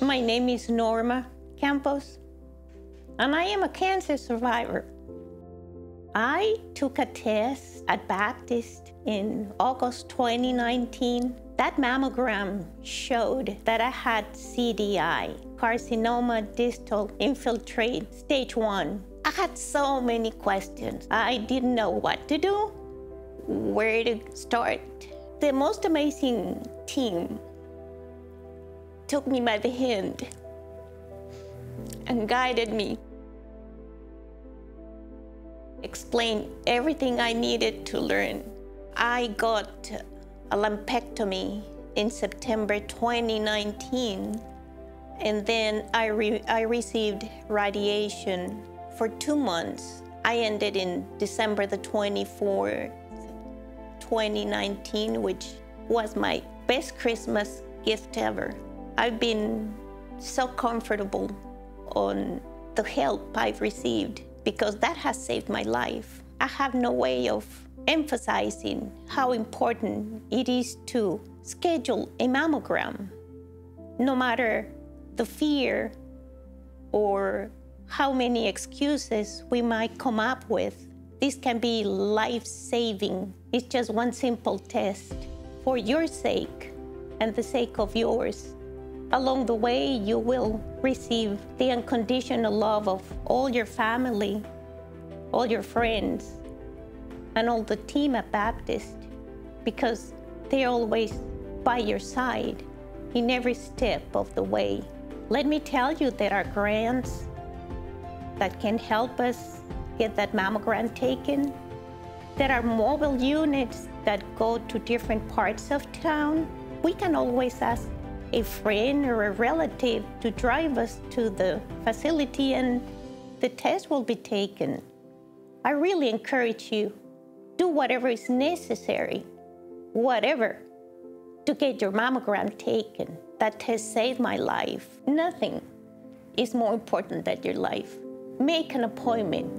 my name is Norma Campos, and I am a cancer survivor. I took a test at Baptist in August 2019. That mammogram showed that I had CDI, carcinoma ductal infiltrate, stage one. I had so many questions. I didn't know what to do, where to start. The most amazing team took me by the hand and guided me explained everything I needed to learn. I got a lumpectomy in September 2019, and then I, re- I received radiation for two months. I ended in December the 24th, 2019, which was my best Christmas gift ever. I've been so comfortable on the help I've received because that has saved my life. I have no way of emphasizing how important it is to schedule a mammogram, no matter the fear or how many excuses we might come up with. This can be life saving. It's just one simple test for your sake and the sake of yours. Along the way, you will receive the unconditional love of all your family, all your friends, and all the team at Baptist because they're always by your side in every step of the way. Let me tell you, there are grants that can help us get that mammogram taken. There are mobile units that go to different parts of town. We can always ask a friend or a relative to drive us to the facility and the test will be taken. I really encourage you, do whatever is necessary, whatever, to get your mammogram taken. That test saved my life. Nothing is more important than your life. Make an appointment